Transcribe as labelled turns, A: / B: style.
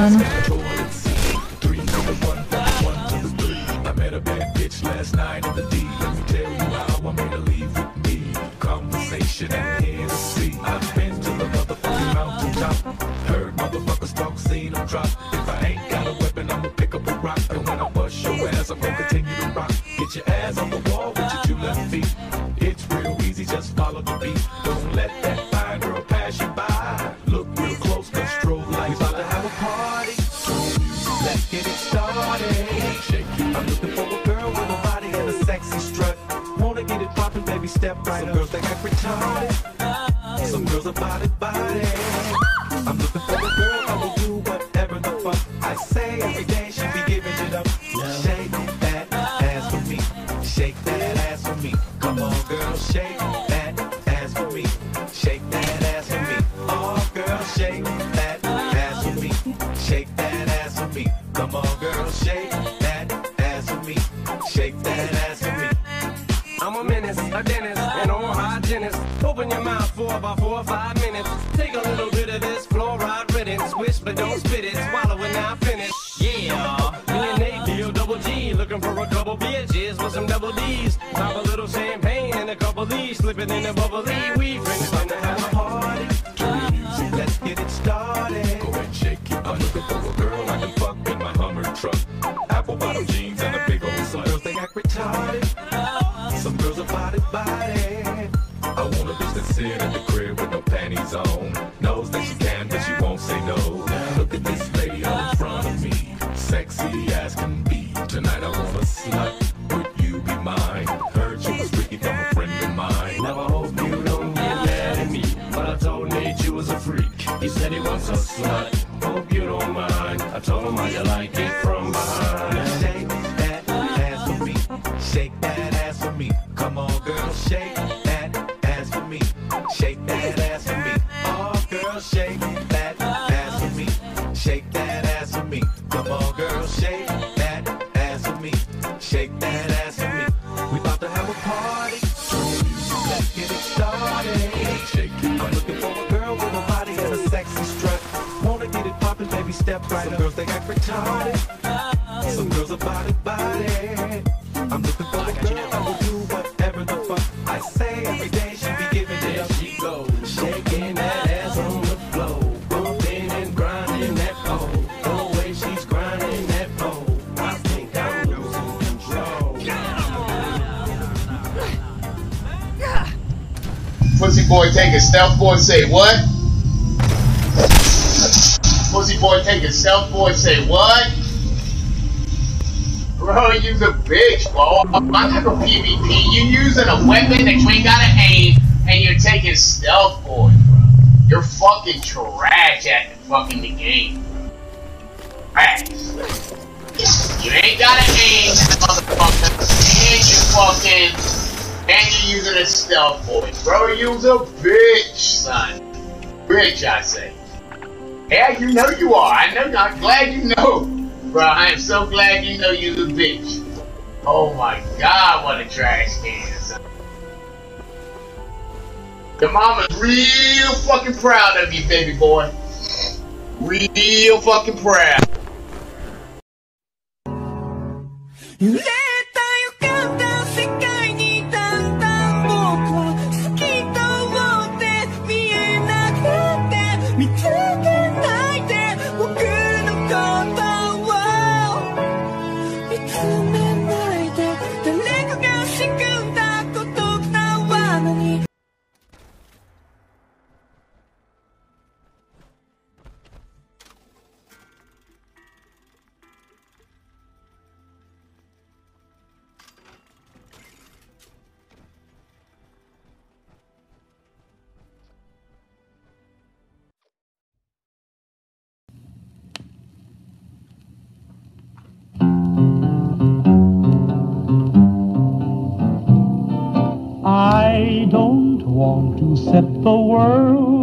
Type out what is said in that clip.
A: to three. I met a bad bitch last night in the D. looking for a girl with a body and a sexy strut. Wanna get it poppin', baby, step right Some girls they act retarded. Some girls are body body. I'm a
B: menace, a dentist, an oral hygienist. Open your mouth for about four or five minutes. Take a little bit of this fluoride riddance. Swish, but don't spit it. Swallow it now, finish. Yeah, me and Nate deal double G. Looking for a couple bitches with some double D's. Pop a little champagne and a couple D's. Slipping in the bubbly. We friends
A: Sexy as can be. Tonight I want a slut. Would you be mine? Heard you was freaky from a friend of mine.
B: Now I hope you don't get mad at me. But I told Nate you was a freak. He said he wants a slut. Hope you don't mind. I told him how you like it from behind.
A: Shake that ass for me. Shake that ass for me. Come on, girl, shake step right Some girls they act retarded. Some girls are body body. I'm looking for a girl that will do whatever the fuck I say every day. She be giving it up.
B: she goes, shaking that ass on the floor, bumping and grinding that pole. The way she's grinding that pole, I think I'm losing control.
C: Pussy boy taking stealth boy say what? Boy taking stealth boy say what? Bro, you's a bitch, bro. I'm not gonna PvP. You using a weapon that you ain't gotta aim, and you're taking stealth boy, bro. You're fucking trash at the fucking the game. Trash. You ain't gotta aim, motherfucker. And you fucking and you're using a stealth boy. Bro, you's a bitch, son. Bitch, I say. Yeah, you know you are. I know. I'm glad you know. Bro, I am so glad you know you're a bitch. Oh my god, what a trash can. Your mama's real fucking proud of you, baby boy. Real fucking proud.
D: Want to set the world